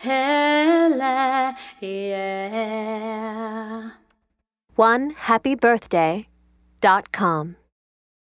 Hella, yeah. One happy birthday dot com.